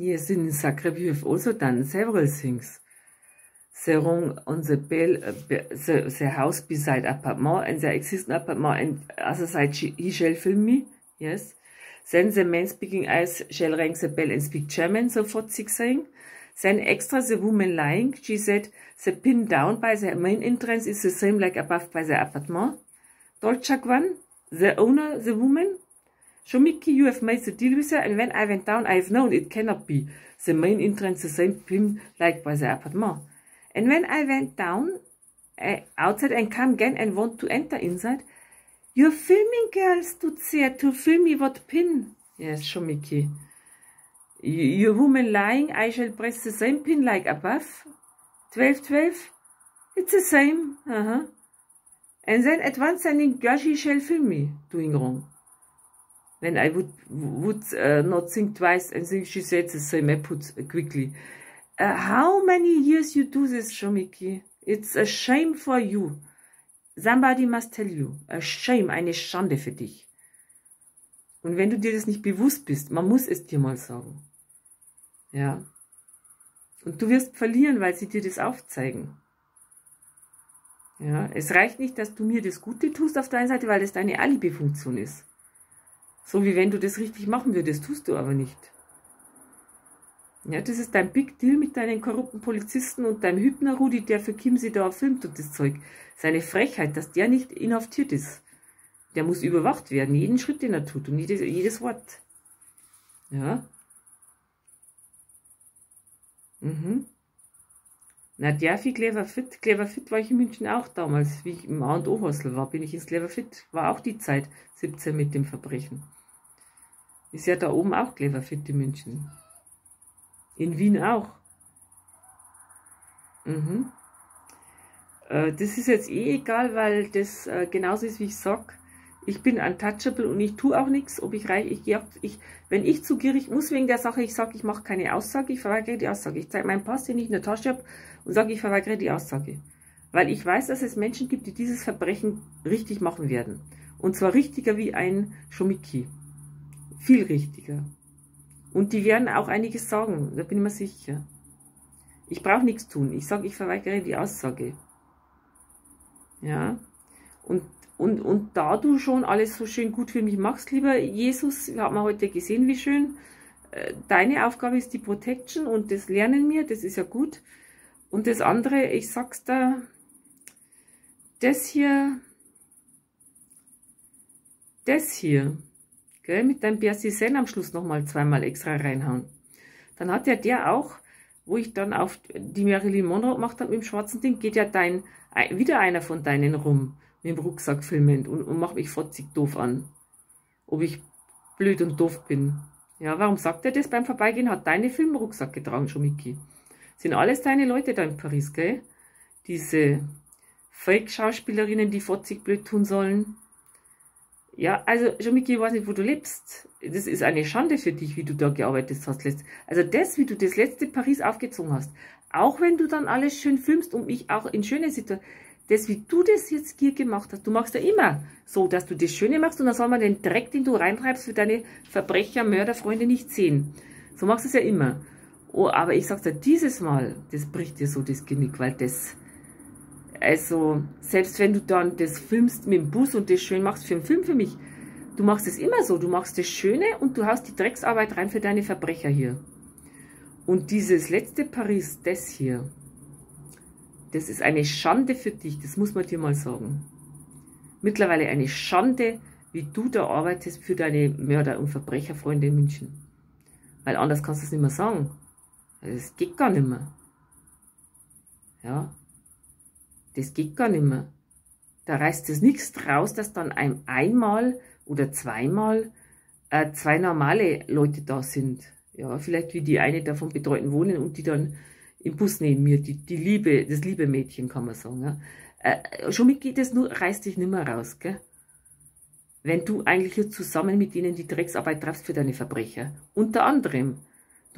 Yes, in Zagreb you have also done several things. The room on the bell, uh, the, the house beside apartment, and the existing apartment, and other side he shall film me, yes. Then the man speaking as shall ring the bell and speak German, so Fotzig saying. Then extra the woman lying, she said, the pin down by the main entrance is the same like above by the apartment. Dolchak one, the owner, the woman, Shomiki, you have made the deal with her, and when I went down, I have known it cannot be the main entrance, the same pin like by the apartment. And when I went down uh, outside and come again and want to enter inside, you're filming girl stood there to film me what pin. Yes, Shomiki. Your woman lying, I shall press the same pin like above. 12, 12. It's the same. Uh-huh. And then at once sending girl, she shall film me doing wrong when I would would uh, not think twice and think she said the same, I put quickly. Uh, how many years you do this, Shomiki? It's a shame for you. Somebody must tell you. A shame, eine Schande für dich. Und wenn du dir das nicht bewusst bist, man muss es dir mal sagen. Ja. Und du wirst verlieren, weil sie dir das aufzeigen. Ja, es reicht nicht, dass du mir das Gute tust auf der einen Seite, weil das deine Alibi-Funktion ist. So wie wenn du das richtig machen würdest, tust du aber nicht. Ja, das ist dein Big Deal mit deinen korrupten Polizisten und deinem Hübner Rudi, der für Kimsi da filmt und das Zeug. Seine Frechheit, dass der nicht inhaftiert ist. Der muss überwacht werden, jeden Schritt, den er tut und jedes, jedes Wort. Ja. Mhm. Na, der viel Clever Fit. Clever Fit war ich in München auch damals, wie ich im A und O Hostel war, bin ich ins Clever Fit. War auch die Zeit 17 mit dem Verbrechen. Ist ja da oben auch clever fit in München. In Wien auch. Mhm. Äh, das ist jetzt eh egal, weil das äh, genauso ist, wie ich sag. Ich bin untouchable und ich tue auch nichts, ob ich reich, ich, ich, wenn ich zu gierig muss wegen der Sache, ich sage, ich mache keine Aussage, ich verweigere die Aussage. Ich zeige meinen Pass, den ich in der Tasche habe und sage, ich verweigere die Aussage. Weil ich weiß, dass es Menschen gibt, die dieses Verbrechen richtig machen werden. Und zwar richtiger wie ein Schomiki. Viel richtiger. Und die werden auch einiges sagen, da bin ich mir sicher. Ich brauche nichts tun. Ich sage, ich verweigere die Aussage. Ja. Und, und, und da du schon alles so schön gut für mich machst, lieber Jesus, wir haben heute gesehen, wie schön, äh, deine Aufgabe ist die Protection und das lernen wir, das ist ja gut. Und das andere, ich sag's da, das hier, das hier, Gell? Mit deinem Persisen am Schluss nochmal zweimal extra reinhauen. Dann hat ja der auch, wo ich dann auf die Marilyn Monroe gemacht habe mit dem schwarzen Ding, geht ja dein, wieder einer von deinen rum mit dem Rucksack filmend und, und macht mich fotzig doof an. Ob ich blöd und doof bin. Ja, warum sagt er das beim Vorbeigehen? Hat deine Filmrucksack getragen, Schomiki. Sind alles deine Leute da in Paris, gell? Diese Fake-Schauspielerinnen, die fotzig blöd tun sollen. Ja, also Jamiki, ich weiß nicht, wo du lebst. Das ist eine Schande für dich, wie du da gearbeitet hast. Also das, wie du das letzte Paris aufgezogen hast. Auch wenn du dann alles schön filmst und mich auch in schöne Situationen, das, wie du das jetzt hier gemacht hast, du machst ja immer so, dass du das Schöne machst und dann soll man den Dreck, den du reintreibst, für deine Verbrecher, Mörderfreunde nicht sehen. So machst du es ja immer. Oh, aber ich sag's dir, dieses Mal, das bricht dir so das Genick, weil das, also, selbst wenn du dann das filmst mit dem Bus und das schön machst für einen Film für mich, du machst es immer so. Du machst das Schöne und du hast die Drecksarbeit rein für deine Verbrecher hier. Und dieses letzte Paris, das hier, das ist eine Schande für dich, das muss man dir mal sagen. Mittlerweile eine Schande, wie du da arbeitest für deine Mörder- und Verbrecherfreunde in München. Weil anders kannst du es nicht mehr sagen. Das geht gar nicht mehr. Ja, das geht gar nicht mehr. Da reißt es nichts draus, dass dann ein, einmal oder zweimal äh, zwei normale Leute da sind. Ja, vielleicht wie die eine davon betreuten wohnen und die dann im Bus neben mir, die, die Liebe, das liebe Mädchen, kann man sagen. Ja. Äh, schon geht es nur, reißt dich nicht mehr raus, gell? Wenn du eigentlich hier zusammen mit ihnen die Drecksarbeit treibst für deine Verbrecher. Unter anderem.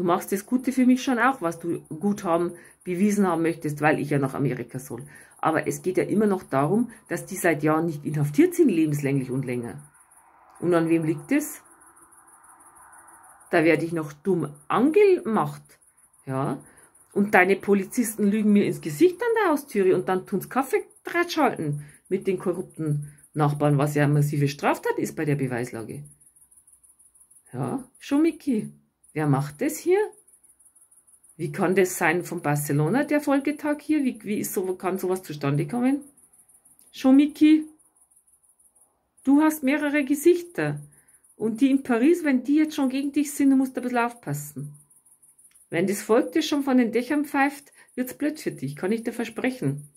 Du machst das Gute für mich schon auch, was du gut haben, bewiesen haben möchtest, weil ich ja nach Amerika soll. Aber es geht ja immer noch darum, dass die seit Jahren nicht inhaftiert sind, lebenslänglich und länger. Und an wem liegt es? Da werde ich noch dumm angemacht. Ja. Und deine Polizisten lügen mir ins Gesicht an der Haustüre und dann tun's Kaffee schalten mit den korrupten Nachbarn, was ja eine massive Straftat ist bei der Beweislage. Ja, schon Miki. Wer macht das hier? Wie kann das sein von Barcelona, der Folgetag hier? Wie, wie ist so, kann sowas zustande kommen? Schon Miki, du hast mehrere Gesichter. Und die in Paris, wenn die jetzt schon gegen dich sind, du musst ein bisschen aufpassen. Wenn das Volk dir schon von den Dächern pfeift, wird's blöd für dich, kann ich dir versprechen.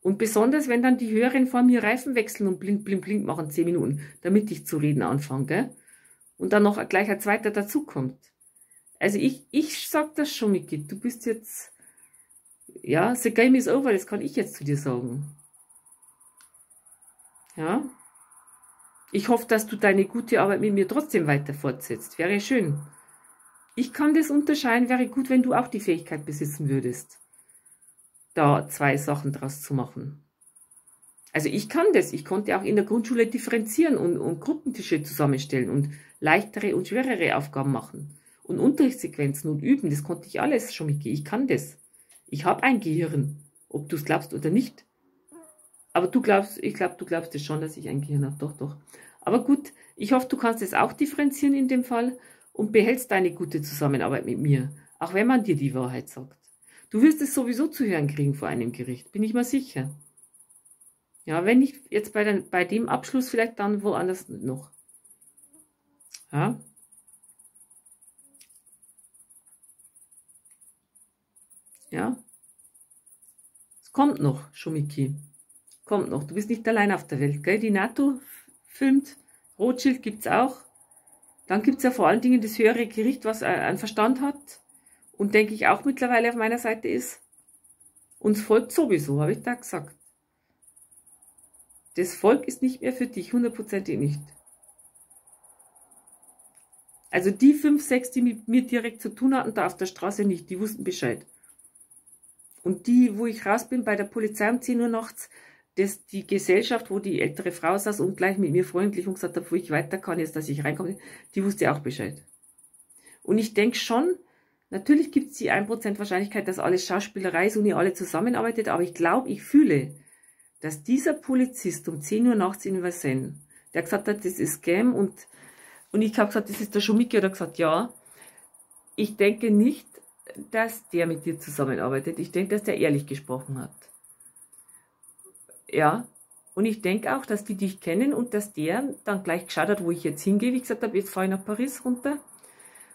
Und besonders, wenn dann die Höheren vor mir Reifen wechseln und blink, blink, blink machen, zehn Minuten, damit ich zu reden anfange? Und dann noch gleich ein zweiter dazukommt. Also ich, ich sag das schon, Miki, du bist jetzt, ja, the game is over, das kann ich jetzt zu dir sagen. Ja. Ich hoffe, dass du deine gute Arbeit mit mir trotzdem weiter fortsetzt. Wäre schön. Ich kann das unterscheiden, wäre gut, wenn du auch die Fähigkeit besitzen würdest da zwei Sachen draus zu machen. Also ich kann das. Ich konnte auch in der Grundschule differenzieren und, und Gruppentische zusammenstellen und leichtere und schwerere Aufgaben machen. Und Unterrichtssequenzen und üben, das konnte ich alles schon mitgehen. Ich kann das. Ich habe ein Gehirn, ob du es glaubst oder nicht. Aber du glaubst, ich glaube, du glaubst es schon, dass ich ein Gehirn habe. Doch, doch. Aber gut, ich hoffe, du kannst es auch differenzieren in dem Fall und behältst deine gute Zusammenarbeit mit mir, auch wenn man dir die Wahrheit sagt. Du wirst es sowieso zu hören kriegen vor einem Gericht, bin ich mal sicher. Ja, wenn nicht jetzt bei, den, bei dem Abschluss, vielleicht dann woanders noch. Ja. Ja. Es kommt noch, Schumiki. Kommt noch. Du bist nicht allein auf der Welt, gell? Die NATO filmt. Rothschild gibt's auch. Dann gibt's ja vor allen Dingen das höhere Gericht, was einen Verstand hat und denke ich auch mittlerweile auf meiner Seite ist. Uns folgt sowieso, habe ich da gesagt. Das Volk ist nicht mehr für dich, hundertprozentig nicht. Also die fünf, sechs, die mit mir direkt zu tun hatten, da auf der Straße nicht, die wussten Bescheid. Und die, wo ich raus bin bei der Polizei um 10 Uhr nachts, das, die Gesellschaft, wo die ältere Frau saß und gleich mit mir freundlich und gesagt hat, wo ich weiter kann, jetzt, dass ich reinkomme, die wusste auch Bescheid. Und ich denke schon, Natürlich gibt es die 1% Wahrscheinlichkeit, dass alles Schauspielerei ist und ihr alle zusammenarbeitet, aber ich glaube, ich fühle, dass dieser Polizist um 10 Uhr nachts in Versen, der gesagt hat, das ist Scam und, und ich habe gesagt, das ist der Schumicki, oder gesagt, ja, ich denke nicht, dass der mit dir zusammenarbeitet. Ich denke, dass der ehrlich gesprochen hat. Ja, und ich denke auch, dass die dich kennen und dass der dann gleich geschaut hat, wo ich jetzt hingehe. Wie gesagt habe, jetzt fahre ich nach Paris runter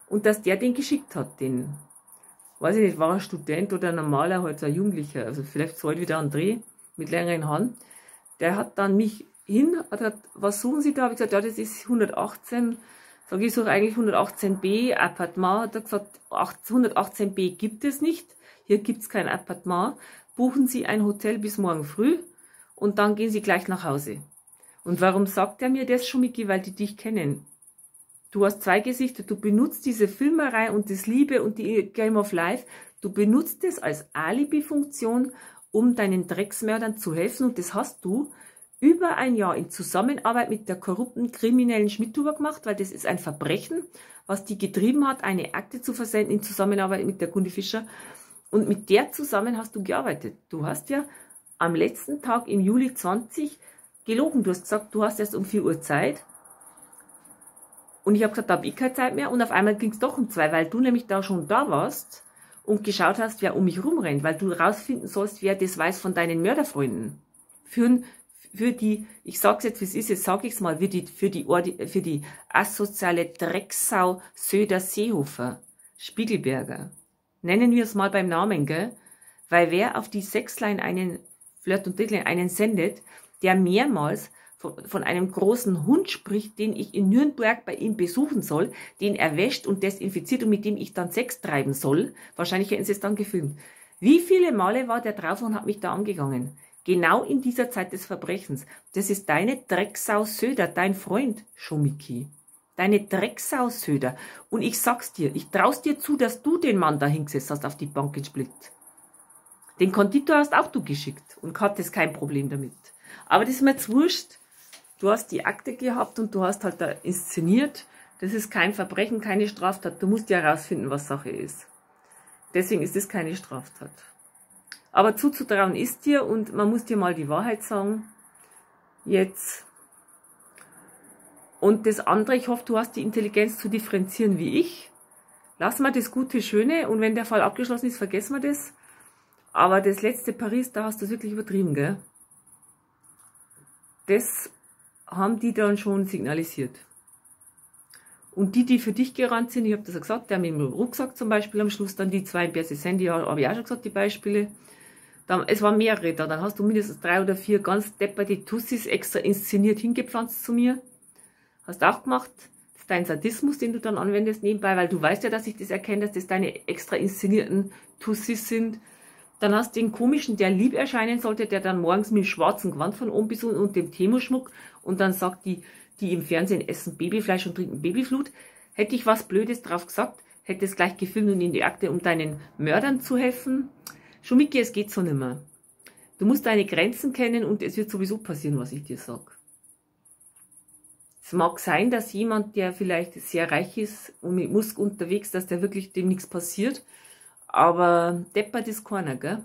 und dass der den geschickt hat, den, weiß ich nicht, war ein Student oder ein normaler, halt so ein Jugendlicher, also vielleicht so halt wie der André, mit längeren Haaren, der hat dann mich hin, hat gesagt, was suchen Sie da? Habe ich gesagt, ja, das ist 118, sag ich, suche eigentlich 118b Appartement, hat er gesagt, 118b gibt es nicht, hier gibt es kein Appartement, buchen Sie ein Hotel bis morgen früh und dann gehen Sie gleich nach Hause. Und warum sagt er mir das schon, Miki? Weil die dich kennen. Du hast zwei Gesichter. Du benutzt diese Filmerei und das Liebe und die Game of Life. Du benutzt es als Alibi-Funktion, um deinen Drecksmördern zu helfen. Und das hast du über ein Jahr in Zusammenarbeit mit der korrupten kriminellen Schmidtuber gemacht, weil das ist ein Verbrechen, was die getrieben hat, eine Akte zu versenden in Zusammenarbeit mit der Gunde Fischer. Und mit der zusammen hast du gearbeitet. Du hast ja am letzten Tag im Juli 20 gelogen. Du hast gesagt, du hast erst um 4 Uhr Zeit und ich habe gesagt, da habe ich keine Zeit mehr. Und auf einmal ging es doch um zwei, weil du nämlich da schon da warst und geschaut hast, wer um mich rumrennt, weil du rausfinden sollst, wer das weiß von deinen Mörderfreunden. Für, für die, ich sag's jetzt, wie es ist, jetzt sage ich's mal, für die, für die, für die asoziale Drecksau Söder Seehofer, Spiegelberger. Nennen wir es mal beim Namen, gell? Weil wer auf die Sexline einen Flirt und Dicklein einen sendet, der mehrmals von einem großen Hund spricht, den ich in Nürnberg bei ihm besuchen soll, den er wäscht und desinfiziert und mit dem ich dann Sex treiben soll. Wahrscheinlich hätten sie es dann gefilmt. Wie viele Male war der drauf und hat mich da angegangen? Genau in dieser Zeit des Verbrechens. Das ist deine Drecksau Söder, dein Freund, Schomiki. Deine Drecksau Söder. Und ich sag's dir, ich traust dir zu, dass du den Mann da hingesetzt hast auf die Bank in Split. Den Konditor hast auch du geschickt und hattest kein Problem damit. Aber das ist mir jetzt wurscht. Du hast die Akte gehabt und du hast halt da inszeniert, Das ist kein Verbrechen, keine Straftat. Du musst ja herausfinden, was Sache ist. Deswegen ist es keine Straftat. Aber zuzutrauen ist dir und man muss dir mal die Wahrheit sagen. Jetzt. Und das andere, ich hoffe, du hast die Intelligenz zu differenzieren wie ich. Lass mal das Gute, Schöne und wenn der Fall abgeschlossen ist, vergessen wir das. Aber das letzte Paris, da hast du es wirklich übertrieben, gell? Das haben die dann schon signalisiert. Und die, die für dich gerannt sind, ich habe das ja gesagt, der mit dem Rucksack zum Beispiel am Schluss, dann die zwei in Berse die habe ich auch schon gesagt, die Beispiele. Dann, es waren mehrere da, dann hast du mindestens drei oder vier ganz depperte Tussis extra inszeniert hingepflanzt zu mir. Hast auch gemacht. Das ist dein Sadismus, den du dann anwendest nebenbei, weil du weißt ja, dass ich das erkenne, dass das deine extra inszenierten Tussis sind. Dann hast du den komischen, der lieb erscheinen sollte, der dann morgens mit dem schwarzen Gewand von oben bis unten und dem Themoschmuck und dann sagt die, die im Fernsehen essen Babyfleisch und trinken Babyflut. Hätte ich was Blödes drauf gesagt, hätte es gleich gefilmt und in die Akte, um deinen Mördern zu helfen. Schumiki, es geht so nimmer. Du musst deine Grenzen kennen und es wird sowieso passieren, was ich dir sag. Es mag sein, dass jemand, der vielleicht sehr reich ist und mit Musk unterwegs, dass der wirklich dem nichts passiert. Aber deppert ist keiner, gell?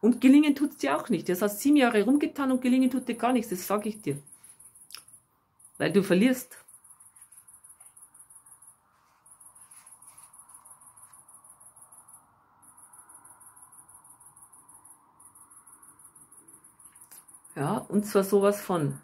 Und gelingen tut's dir auch nicht. Das hast sieben Jahre rumgetan und gelingen tut dir gar nichts, das sag ich dir. Weil du verlierst. Ja, und zwar sowas von.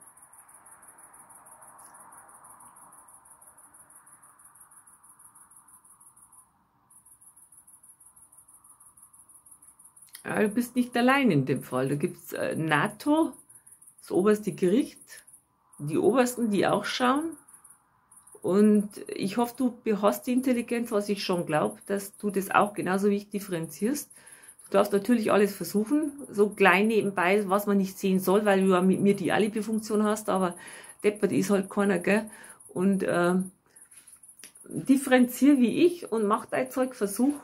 Ja, du bist nicht allein in dem Fall. Da gibt es äh, NATO, das oberste Gericht, die Obersten, die auch schauen. Und ich hoffe, du hast die Intelligenz, was ich schon glaube, dass du das auch genauso wie ich differenzierst. Du darfst natürlich alles versuchen, so klein nebenbei, was man nicht sehen soll, weil du ja mit mir die Alibi-Funktion hast, aber deppert ist halt keiner, gell? Und äh, differenzier wie ich und mach dein Zeug, versuch.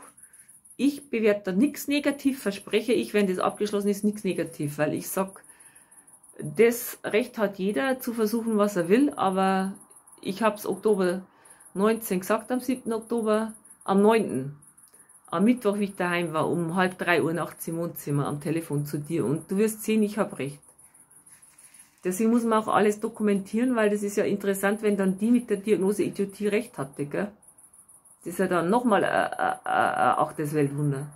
Ich bewerte da nichts negativ, verspreche ich, wenn das abgeschlossen ist, nichts negativ, weil ich sag, das Recht hat jeder zu versuchen, was er will, aber ich habe es Oktober 19 gesagt, am 7. Oktober, am 9. Am Mittwoch, wie ich daheim war, um halb drei Uhr nachts im Wohnzimmer am Telefon zu dir und du wirst sehen, ich habe recht. Deswegen muss man auch alles dokumentieren, weil das ist ja interessant, wenn dann die mit der Diagnose Idiotie recht hatte, gell? Das ist ja dann nochmal äh, äh, äh, auch das Weltwunder.